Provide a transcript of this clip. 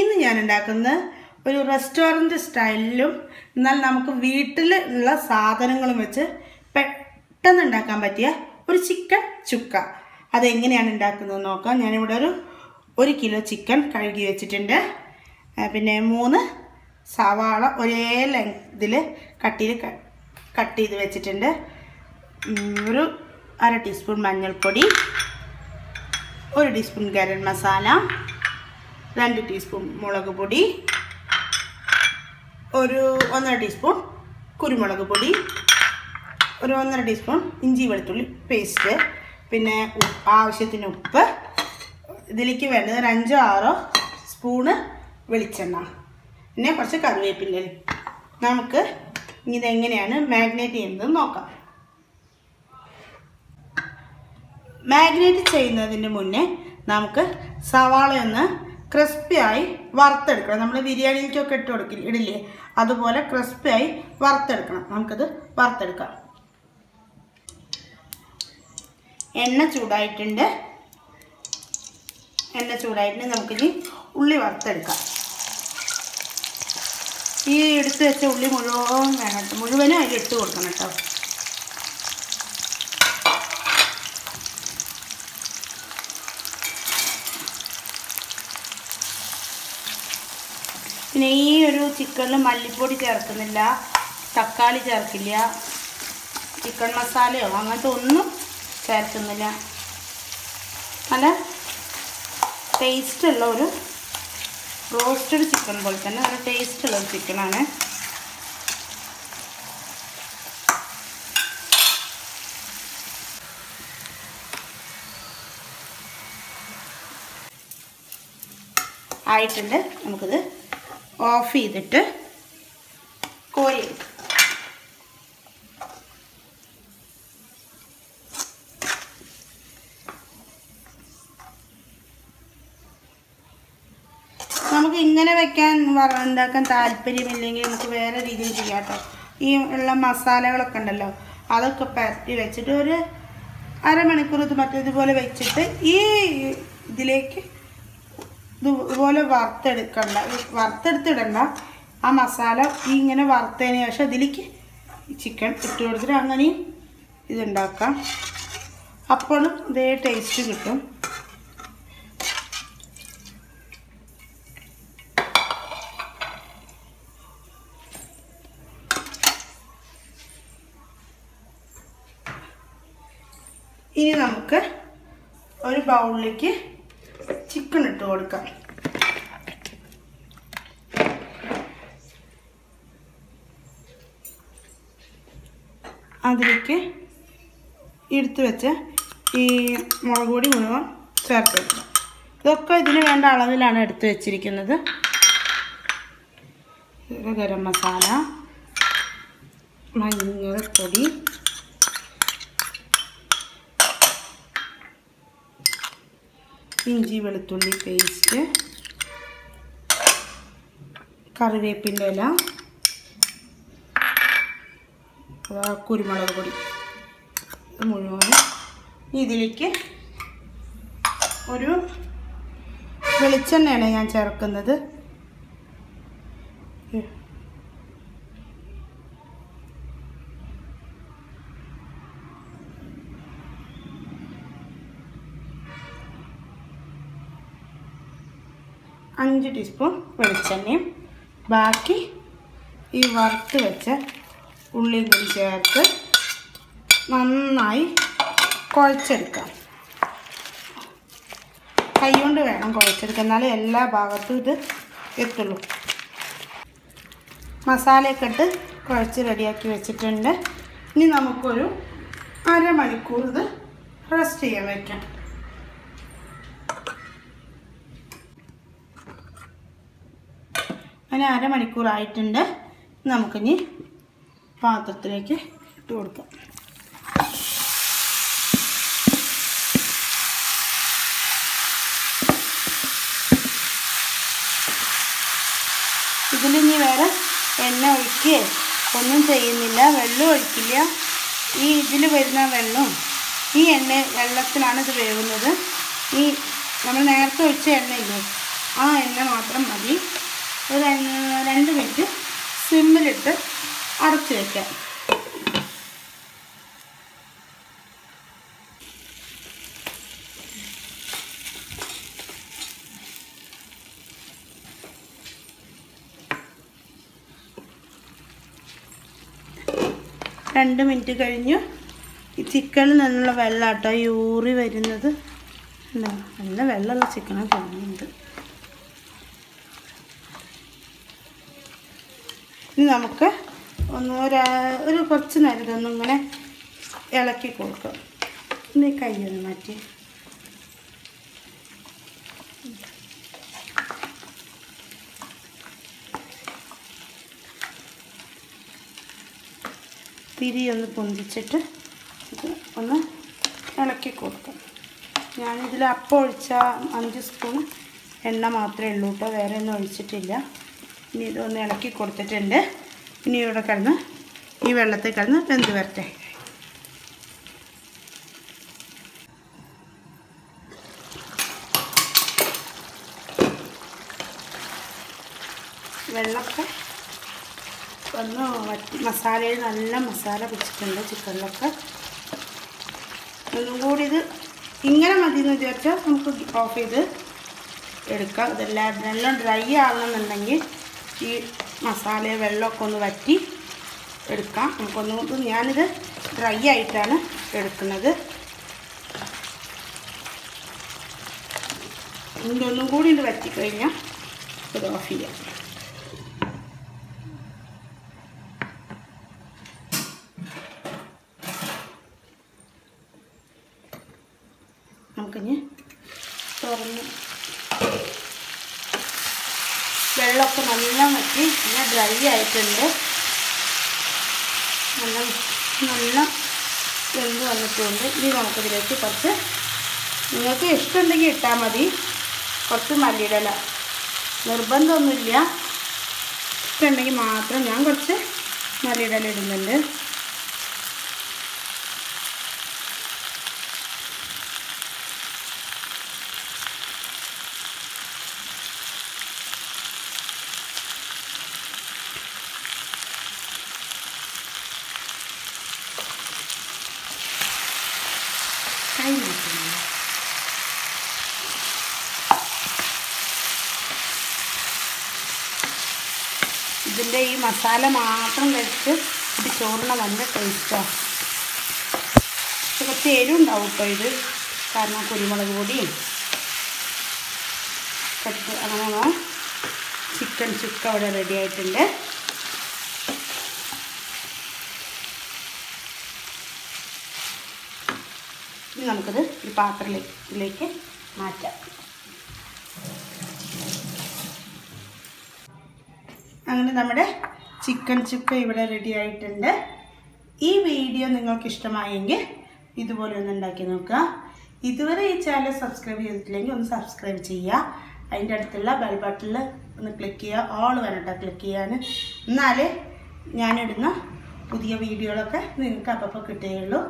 ഇന്ന് ഞാൻ ഉണ്ടാക്കുന്നത് ഒരു റെസ്റ്റോറന്റ് സ്റ്റൈലിലും എന്നാൽ നമുക്ക് വീട്ടിൽ ഉള്ള സാധനങ്ങളും വെച്ച് പെട്ടെന്ന് ഉണ്ടാക്കാൻ പറ്റിയ ഒരു ചിക്കൻ ചുക്ക. അതെങ്ങനെയാണ് ഉണ്ടാക്കുന്നത് നോക്കാം. ഞാനിവിടെ ഒരു ഒരു കിലോ ചിക്കൻ കഴുകി വെച്ചിട്ടുണ്ട്. പിന്നെ മൂന്ന് സവാള ഒരേ ലെങ്തിൽ കട്ടിയിൽ കട്ട് ചെയ്ത് വെച്ചിട്ടുണ്ട്. ഒരു അര ടീസ്പൂൺ മഞ്ഞൾപ്പൊടി ഒരു ടീസ്പൂൺ ഗരം മസാല രണ്ട് ടീസ്പൂൺ മുളക് പൊടി ഒരു ഒന്നര ടീസ്പൂൺ കുരുമുളക് പൊടി ഒരു ഒന്നര ടീസ്പൂൺ ഇഞ്ചി വെളുത്തുള്ളി പേസ്റ്റ് പിന്നെ ആവശ്യത്തിന് ഉപ്പ് ഇതിലേക്ക് വേണ്ടത് ഒരു അഞ്ചോ ആറോ സ്പൂണ് വെളിച്ചെണ്ണ പിന്നെ കുറച്ച് കറിവേപ്പിന്റെ നമുക്ക് ഇതെങ്ങനെയാണ് മാഗ്നേറ്റ് ചെയ്യുന്നത് നോക്കാം. മാഗ്നേറ്റ് ചെയ്യുന്നതിന് മുന്നേ നമുക്ക് സവാള ഒന്ന് ക്രിസ്പിയായി വറുത്തെടുക്കണം. നമ്മൾ ബിരിയാണിക്കൊക്കെ ഇട്ട് കൊടുക്കില്ല ഇടില്ലേ? അതുപോലെ ക്രിസ്പിയായി വറുത്തെടുക്കണം. നമുക്കത് വറുത്തെടുക്കാം. എണ്ണ ചൂടായിട്ടുണ്ട്. എണ്ണ ചൂടായിട്ടുണ്ട്. നമുക്കിനി ഉള്ളി വറുത്തെടുക്കാം. ഈ എടുത്ത് വെച്ച ഉള്ളി മുഴുവൻ വേണം. മുഴുവനും അതിൽ ഇട്ട് കൊടുക്കണം കേട്ടോ. പിന്നെ ഈ ഒരു ചിക്കനിൽ മല്ലിപ്പൊടി ചേർക്കുന്നില്ല തക്കാളി ചേർക്കില്ല ചിക്കൻ മസാലയോ അങ്ങനത്തെ ഒന്നും ചേർക്കുന്നില്ല. നല്ല ടേസ്റ്റുള്ള ഒരു റോസ്റ്റഡ് ചിക്കൻ പോലെ തന്നെ നല്ല ടേസ്റ്റുള്ള ഒരു ചിക്കനാണ് ആയിട്ടുണ്ട്. നമുക്കിത് ഓഫ് ചെയ്തിട്ട് കോരി നമുക്ക് ഇങ്ങനെ വെക്കാൻ എന്താക്കാൻ താല്പര്യമില്ലെങ്കിൽ നമുക്ക് വേറെ രീതിയിൽ ചെയ്യാം ഈ ഉള്ള മസാലകളൊക്കെ ഉണ്ടല്ലോ അതൊക്കെ പരത്തി വെച്ചിട്ട് ഒരു അരമണിക്കൂർ ഇത് മറ്റേതുപോലെ വെച്ചിട്ട് ഈ ഇതിലേക്ക് ഇതുപോലെ വറുത്തെടുക്കണ്ട. വറുത്തെടുത്തിടണ്ട. ആ മസാല ഈ ഇങ്ങനെ വറുത്തതിന് ശേഷം അതിലേക്ക് ചിക്കൻ ഇട്ട് കൊടുത്തിട്ട് അങ്ങനെയും ഇതുണ്ടാക്കാം. അപ്പോഴും ഇതേ ടേസ്റ്റ് കിട്ടും. ഇനി നമുക്ക് ഒരു ബൗളിലേക്ക് ചിക്കൻ ഇട്ട് കൊടുക്കാം. അതിലേക്ക് എടുത്ത് വെച്ച് ഈ മുളക് പൊടി മുഴുവൻ ചേർത്ത് വെക്കാം ഇതൊക്കെ ഇതിന് വേണ്ട അളവിലാണ് എടുത്ത് വെച്ചിരിക്കുന്നത്. ഗരം മസാല മഞ്ഞൾപ്പൊടി ഇഞ്ചി വെളുത്തുള്ളി പേസ്റ്റ് കറിവേപ്പിന്റെ ഇല കുരുമുളക് പൊടി. മുഴുവൻ ഇതിലേക്ക് ഒരു വെളിച്ചെണ്ണയാണ് ഞാൻ ചേർക്കുന്നത്. അഞ്ച് ടീസ്പൂൺ വെളിച്ചെണ്ണയും. ബാക്കി ഈ വറുത്ത് വെച്ച ഉള്ളിയും കൂടി ചേർത്ത് നന്നായി കുഴച്ചെടുക്കാം. കൈകൊണ്ട് വേണം കുഴച്ചെടുക്കാം എന്നാലേ എല്ലാ ഭാഗത്തും ഇത് എത്തുള്ളൂ. മസാലയൊക്കെ ഇട്ട് കുഴച്ച് റെഡിയാക്കി വെച്ചിട്ടുണ്ട്. ഇനി നമുക്കൊരു അരമണിക്കൂർ ഇത് റെസ്റ്റ് ചെയ്യാൻ വയ്ക്കാം അങ്ങനെ അരമണിക്കൂറായിട്ടുണ്ട്. നമുക്കിനി പാത്രത്തിലേക്ക് ഇട്ട് കൊടുക്കാം. ഇതിലിനി വേറെ എണ്ണ ഒഴിക്കുകയോ ഒന്നും ചെയ്യുന്നില്ല. വെള്ളം ഒഴിക്കില്ല. ഈ ഇതിൽ വരുന്ന വെള്ളം ഈ എണ്ണ വെള്ളത്തിലാണ് ഇത് വേവുന്നത്. ഈ നമ്മൾ നേരത്തെ ഒഴിച്ച എണ്ണയില്ലേ ആ എണ്ണ മാത്രം മതി. ഒരു രണ്ട് മിനിറ്റ് സിമ്മിലിട്ട് അടച്ച് വയ്ക്കാം രണ്ട് മിനിറ്റ് കഴിഞ്ഞു. ഈ ചിക്കനിൽ നിന്നുള്ള വെള്ളം വെള്ളാട്ടോ യൂറി വരുന്നത്. എന്താ നല്ല വെള്ളമുള്ള ചിക്കനാണ് തോന്നുന്നുണ്ട് ഇനി നമുക്ക് ഒന്ന് ഒരു കുറച്ച് നേരം ഇതൊന്നും ഇങ്ങനെ ഇളക്കി കൊടുക്കാം. ഇനി കയ്യൊന്ന് മാറ്റി. തിരി ഒന്ന് പൊന്തിച്ചിട്ട് ഇത് ഒന്ന് ഇളക്കി കൊടുക്കാം. ഞാനിതിൽ അപ്പം ഒഴിച്ച അഞ്ച് സ്പൂൺ എണ്ണ മാത്രമേ ഉള്ളൂ കേട്ടോ വേറെ ഒന്നും ഒഴിച്ചിട്ടില്ല. ഇനി ഇതൊന്ന് ഇളക്കി കൊടുത്തിട്ടുണ്ട്. ഇനി ഇവിടെ കിടന്ന് ഈ വെള്ളത്തിൽ കിടന്ന് വെന്ത് വരട്ടെ. വെള്ളമൊക്കെ ഒന്ന് വറ്റി മസാലയിൽ നല്ല മസാല പിടിച്ചിട്ടുണ്ട് ചിക്കനിലൊക്കെ. ഒന്നും കൂടി ഇത് ഇങ്ങനെ മതി എന്ന് വിചാരിച്ചാൽ നമുക്ക് ഓഫ് ചെയ്ത് എടുക്കാം. ഇതെല്ലാം നല്ല ഡ്രൈ ആകണമെന്നുണ്ടെങ്കിൽ ഈ മസാല വെള്ളമൊക്കെ ഒന്ന് വറ്റി എടുക്കാം. നമുക്കൊന്നും ഞാനിത് ഡ്രൈ ആയിട്ടാണ് എടുക്കുന്നത്. ഇതൊന്നും കൂടി ഇത് വറ്റിക്കഴിഞ്ഞാൽ ഇത് ഓഫ് ചെയ്യാം. നമുക്കിനി തുറന്ന് വെള്ളമൊക്കെ നല്ല വറ്റി നല്ല ഡ്രൈ ആയിട്ടുണ്ട്. നല്ല നല്ല വെന്ത് വന്നിട്ടുണ്ട്. ഇനി നമുക്കിതിലേക്ക് കുറച്ച് നിങ്ങൾക്ക് ഇഷ്ടമുണ്ടെങ്കിൽ ഇട്ടാൽ മതി. കുറച്ച് മല്ലിയിടല നിർബന്ധമൊന്നുമില്ല. ഇഷ്ടമുണ്ടെങ്കിൽ മാത്രം ഞാൻ കുറച്ച് മല്ലിയിടല ഇടുന്നുണ്ട്. ഇതിന്റെ ഈ മസാല മാത്രം കഴിച്ച് ഇത് ചോറിന് നല്ല ടേസ്റ്റാണ് കുറച്ച് എരിവുണ്ടാവും ഇപ്പോൾ ഇത്. കാരണം കുരുമുളക് പൊടിയും കുറച്ച് അങ്ങനെ ചിക്കൻ ചുക്ക അവിടെ റെഡി ആയിട്ടുണ്ട്. ഇനി നമുക്കത് ഒരു പാത്രത്തിലേക്ക് മാറ്റാം. അങ്ങനെ നമ്മുടെ ചിക്കൻ ചുക്ക ഇവിടെ റെഡി ആയിട്ടുണ്ട്. ഈ വീഡിയോ നിങ്ങൾക്ക് ഇഷ്ടമായെങ്കിൽ ഇതുപോലെ ഒന്ന് ഉണ്ടാക്കി നോക്കുക. ഇതുവരെ ഈ ചാനൽ സബ്സ്ക്രൈബ് ചെയ്തിട്ടില്ലെങ്കിൽ ഒന്ന് സബ്സ്ക്രൈബ് ചെയ്യുക. അതിന്റെ അടുത്തുള്ള ബെൽ ബട്ടണിൽ ഒന്ന് ക്ലിക്ക് ചെയ്യുക. ഓൾ വരട്ടെ ക്ലിക്ക് ചെയ്യാൻ. എന്നാലേ ഞാനിടുന്ന പുതിയ വീഡിയോകളൊക്കെ നിങ്ങൾക്ക് അപ്പോൾ കിട്ടുകയുള്ളൂ.